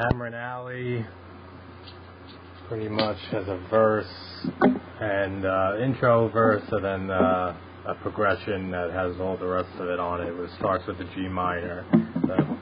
Tamarin Alley pretty much has a verse and uh, intro verse and then uh, a progression that has all the rest of it on it. It starts with the G minor, the